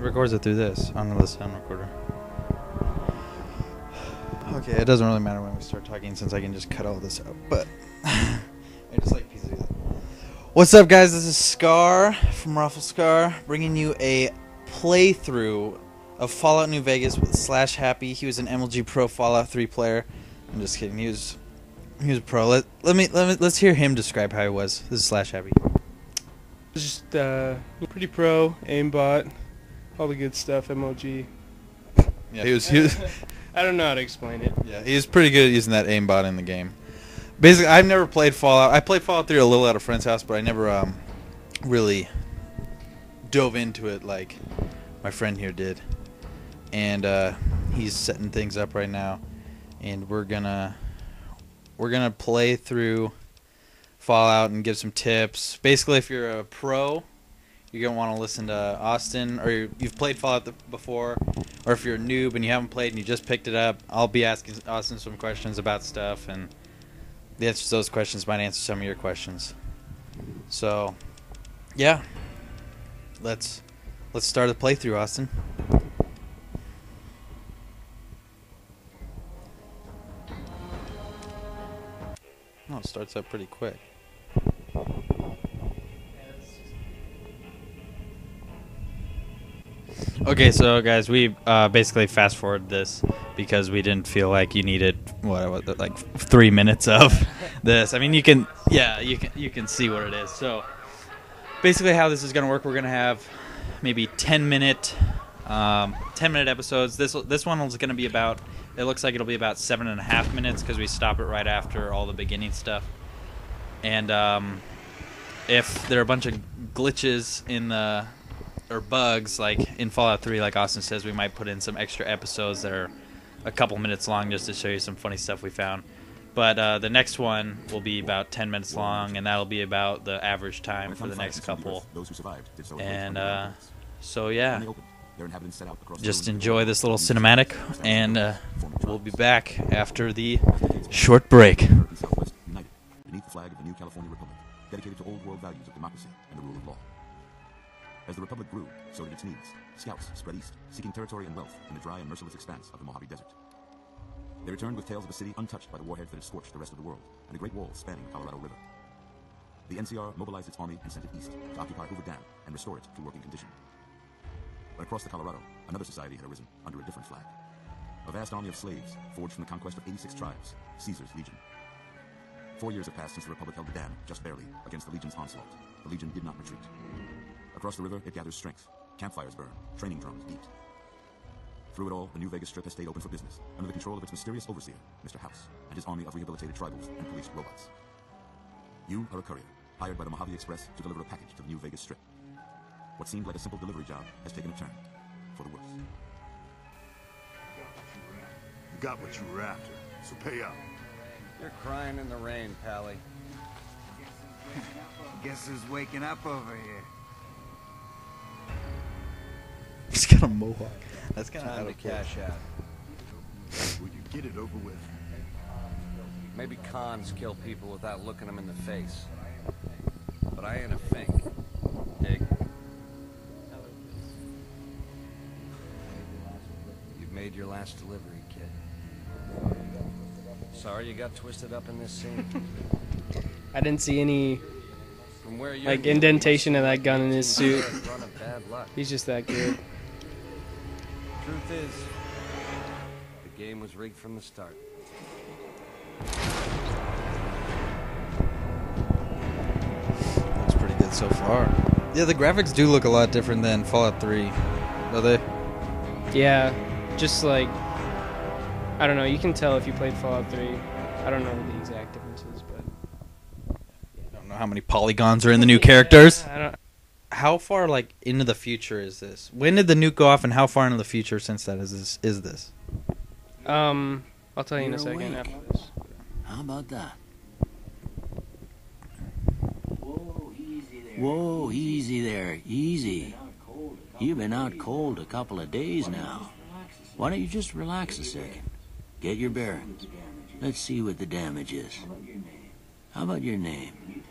records it through this on the sound recorder. Okay, it doesn't really matter when we start talking since I can just cut all this out. But I just like pieces. What's up, guys? This is Scar from Roflscar, bringing you a playthrough of Fallout New Vegas with Slashhappy. He was an MLG Pro Fallout 3 player. I'm just kidding. He was he was a pro. Let, let me let me let's hear him describe how he was. This is Slashhappy. Just uh, pretty pro, aimbot, all the good stuff, MLG. Yeah, he was he was I don't know how to explain it. yeah he was pretty good at using that aimbot in the game. Basically, I've never played Fallout. I played Fallout 3 a little at a friend's house, but I never um really dove into it like my friend here did. And uh, he's setting things up right now, and we're gonna we're gonna play through Fallout and give some tips. Basically, if you're a pro, you're gonna want to listen to Austin, or you- you've played Fallout before, or if you're a noob and you haven't played and you just picked it up, I'll be asking Austin some questions about stuff, and the answers to those questions might answer some of your questions. So, yeah, let's let's start the playthrough, Austin. Oh, it starts up pretty quick. Okay, so guys, we uh, basically fast forward this because we didn't feel like you needed what, what like three minutes of this. I mean, you can, yeah, you can you can see what it is. So basically, how this is gonna work, we're gonna have maybe ten minute, um, ten minute episodes. This this one is gonna be about. It looks like it'll be about seven and a half minutes because we stop it right after all the beginning stuff. And um, if there are a bunch of glitches in the or bugs like in Fallout 3 like Austin says we might put in some extra episodes that are a couple minutes long just to show you some funny stuff we found. But uh, the next one will be about 10 minutes long and that'll be about the average time for the next couple. Those who survived so and uh, so yeah. Just enjoy this little cinematic and uh, we'll be back after the short break. Beneath the flag of the new California Republic, dedicated to old world values of democracy and the rule of law. As the Republic grew, so did its needs. Scouts spread east, seeking territory and wealth in the dry and merciless expanse of the Mojave Desert. They returned with tales of a city untouched by the warheads that had scorched the rest of the world, and a great wall spanning the Colorado River. The NCR mobilized its army and sent it east to occupy Hoover Dam and restore it to working condition. But across the Colorado, another society had arisen under a different flag. A vast army of slaves, forged from the conquest of 86 tribes, Caesar's Legion. Four years have passed since the Republic held the dam, just barely, against the Legion's onslaught. The Legion did not retreat. Across the river, it gathers strength. Campfires burn, training drums beat. Through it all, the New Vegas Strip has stayed open for business, under the control of its mysterious overseer, Mr. House, and his army of rehabilitated tribals and police robots. You are a courier, hired by the Mojave Express to deliver a package to the New Vegas Strip. What seemed like a simple delivery job has taken a turn, for the worse. You got what you were after, so pay up. You're crying in the rain, Pally. Guess who's waking up over here? He's got a mohawk that's kind of Time out to of cash out. Will you get it over with? Maybe cons kill people without looking them in the face. But I ain't a fink. Dig? You've made your last delivery, kid. Sorry you got twisted up in this scene. I didn't see any From where like indentation of that gun in his suit. Run of bad luck. He's just that good. Truth is, the game was rigged from the start. looks pretty good so far yeah the graphics do look a lot different than Fallout 3 do they Yeah, just like I don't know. You can tell if you played Fallout 3. I don't know the exact differences, but I don't know how many polygons are in the new characters I don't. How far like into the future is this? When did the nuke go off, and how far into the future since that is this? Is this? Um, I'll tell you in a You're second after this. How about that? Whoa, easy there, easy. You've been out cold a couple of days now. Why don't you just relax a second? Get your bearings. Let's see what the damage is. How about your name?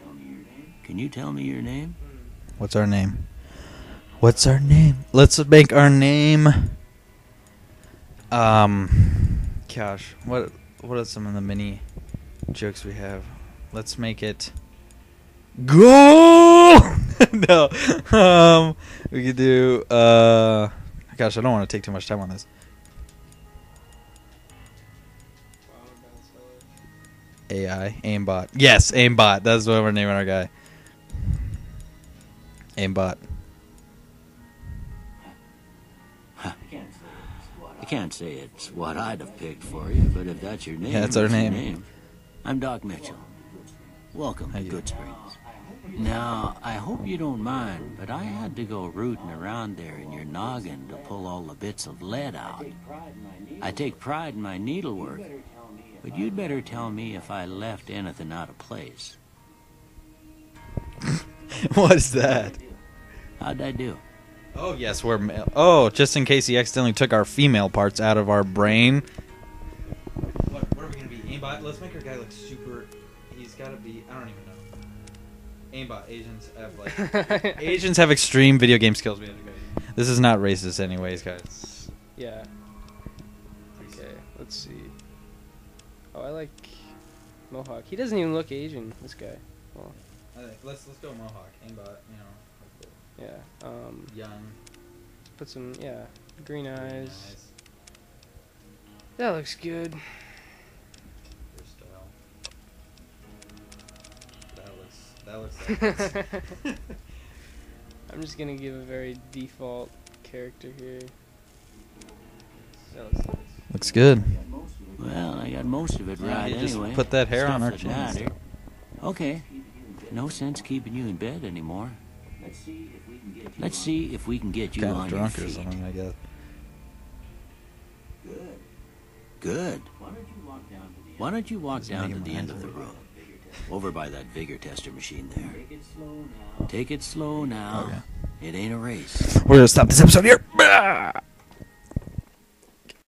Can you tell me your name? What's our name? What's our name? Let's make our name. Um, gosh, what what are some of the mini jokes we have? Let's make it. Go! no, um, we could do. Uh, gosh, I don't want to take too much time on this. AI aimbot. Yes, aimbot. That's what we're naming our guy. Aimbot. I can't say it's what I'd have picked for you, but if that's your name, Yeah, it's our your name. I'm Doc Mitchell. Welcome How to Goodsprings. Now, I hope you don't mind, but I had to go rooting around there in your noggin to pull all the bits of lead out. I take pride in my needlework, but you'd better tell me if I left anything out of place. what is that? How'd I do? Oh yes, we're male. Oh, just in case he accidentally took our female parts out of our brain. What, what are we gonna be? Aimbot. Let's make our guy look super. He's gotta be. I don't even know. Aimbot. Asians have like. Asians have extreme video game skills. We have to go. This is not racist, anyways, guys. Yeah. Okay, let's see. Oh, I like Mohawk. He doesn't even look Asian, this guy. Well, Let's let's go Mohawk. Aimbot. You know, yeah. Um, young. put some, yeah, green eyes. That looks good. That looks. That looks. I'm just gonna give a very default character here. That looks nice. looks good. Well, I got most of it Yeah, right you just anyway. put that hair on Stuff our that Okay. No sense keeping you in bed anymore. Let's see if we can get you Kind on of your drunk or something, I guess. Good. Good. Why don't you walk down to the end of the room? Over by that vigor tester machine there. Take it slow now. Okay. It ain't a race. We're gonna stop this episode here.